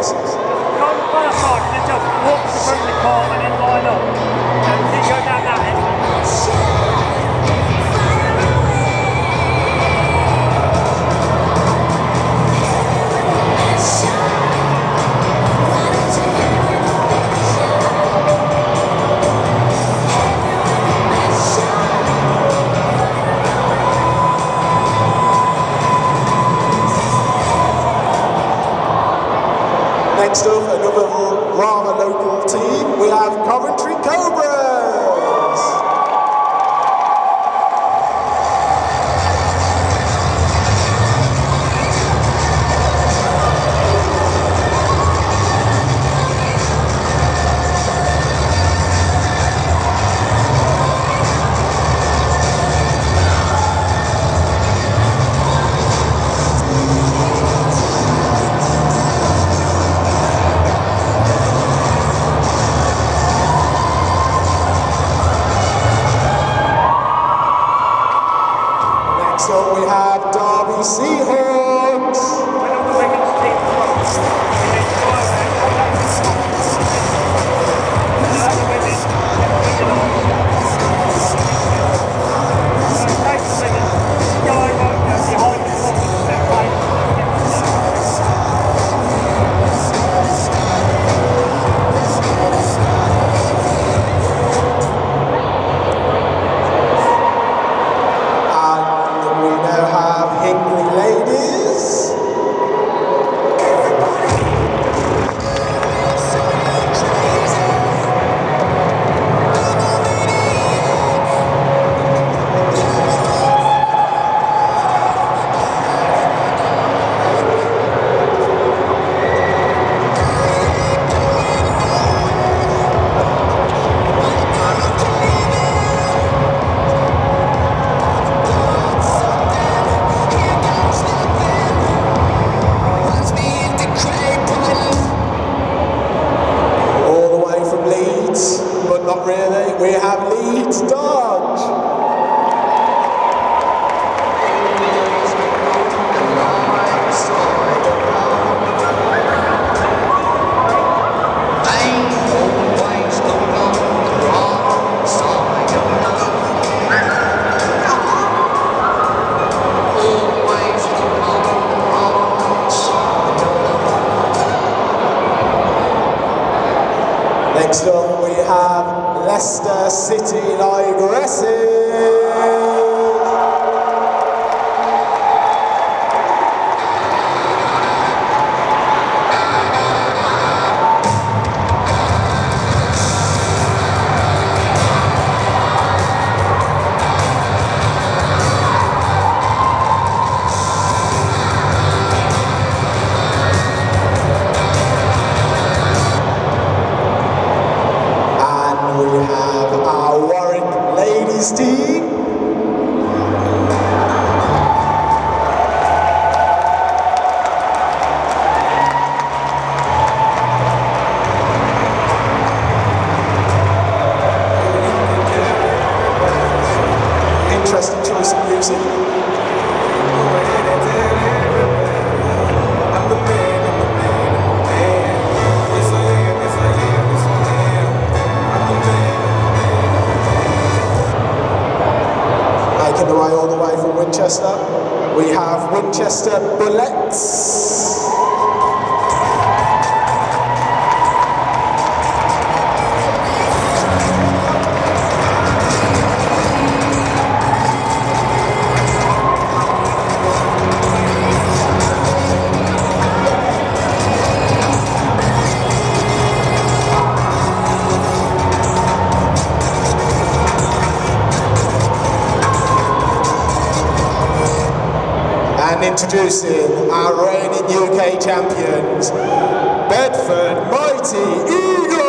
Come Go to the fire park and just walk to the car and then line up. sim Next up we have Leicester City Ligresses. fix it. all the way from Winchester. We have Winchester Bullets. Introducing our reigning UK champions, Bedford Mighty Eagles!